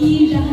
依然